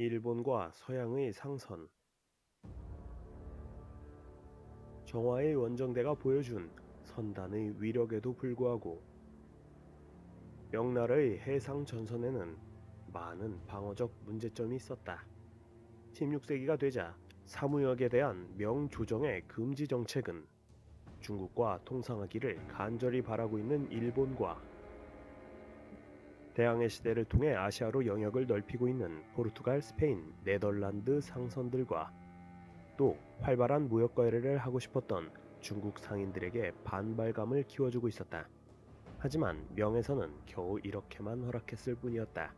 일본과 서양의 상선 정화의 원정대가 보여준 선단의 위력에도 불구하고 명나라의 해상 전선에는 많은 방어적 문제점이 있었다. 16세기가 되자 사무역에 대한 명조정의 금지 정책은 중국과 통상하기를 간절히 바라고 있는 일본과 대항해 시대를 통해 아시아로 영역을 넓히고 있는 포르투갈, 스페인, 네덜란드 상선들과 또 활발한 무역 거래를 하고 싶었던 중국 상인들에게 반발감을 키워주고 있었다. 하지만 명에서는 겨우 이렇게만 허락했을 뿐이었다.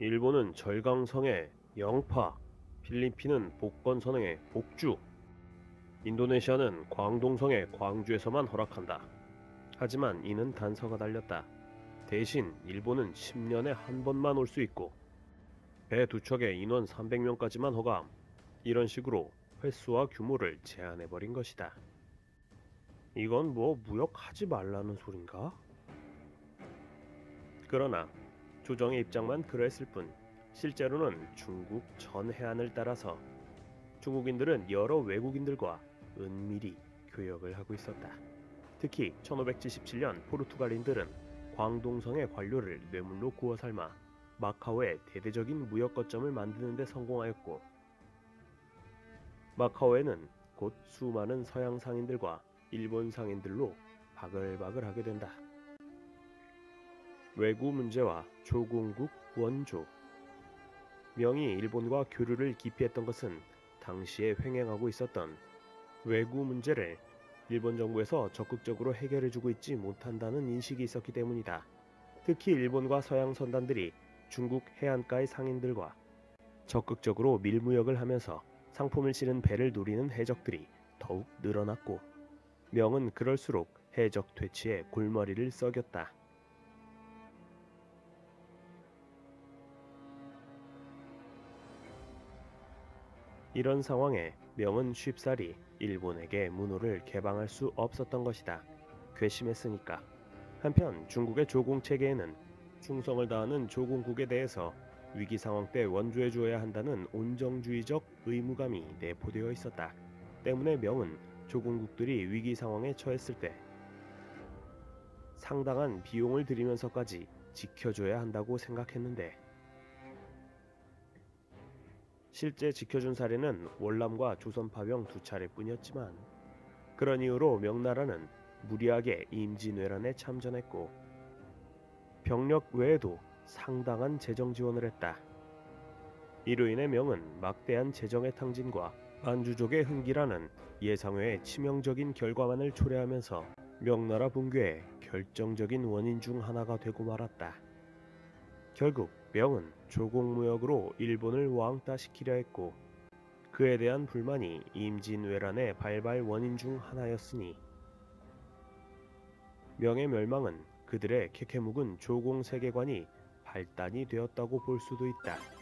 일본은 절강성의 영파, 필리핀은 복건선의 복주, 인도네시아는 광동성의 광주에서만 허락한다. 하지만 이는 단서가 달렸다. 대신 일본은 10년에 한 번만 올 수 있고 배 두 척에 인원 300명까지만 허감. 이런 식으로 횟수와 규모를 제한해버린 것이다. 이건 뭐 무역하지 말라는 소린가? 그러나 조정의 입장만 그랬을 뿐 실제로는 중국 전 해안을 따라서 중국인들은 여러 외국인들과 은밀히 교역을 하고 있었다. 특히 1577년 포르투갈인들은 광동성의 관료를 뇌물로 구워 삶아 마카오에 대대적인 무역 거점을 만드는 데 성공하였고 마카오에는 곧 수많은 서양 상인들과 일본 상인들로 바글바글하게 된다. 외구 문제와 조공국 원조 명이 일본과 교류를 기피했던 것은 당시에 횡행하고 있었던 외구 문제를 일본 정부에서 적극적으로 해결해 주고 있지 못한다는 인식이 있었기 때문이다. 특히 일본과 서양 선단들이 중국 해안가의 상인들과 적극적으로 밀무역을 하면서 상품을 실은 배를 노리는 해적들이 더욱 늘어났고 명은 그럴수록 해적 퇴치에 골머리를 썩였다. 이런 상황에 명은 쉽사리 일본에게 문호를 개방할 수 없었던 것이다. 괘씸했으니까. 한편 중국의 조공 체계에는 충성을 다하는 조공국에 대해서 위기 상황 때 원조해 주어야 한다는 온정주의적 의무감이 내포되어 있었다. 때문에 명은 조공국들이 위기 상황에 처했을 때 상당한 비용을 들이면서까지 지켜줘야 한다고 생각했는데 실제 지켜준 사례는 월남과 조선 파병 두 차례뿐이었지만 그런 이유로 명나라는 무리하게 임진왜란에 참전했고 병력 외에도 상당한 재정 지원을 했다. 이로 인해 명은 막대한 재정의 탕진과 만주족의 흥기라는 예상외의 치명적인 결과만을 초래하면서 명나라 붕괴의 결정적인 원인 중 하나가 되고 말았다. 결국 명은 조공무역으로 일본을 왕따시키려 했고 그에 대한 불만이 임진왜란의 발발 원인 중 하나였으니 명의 멸망은 그들의 캐캐묵은 조공 세계관이 발단이 되었다고 볼 수도 있다.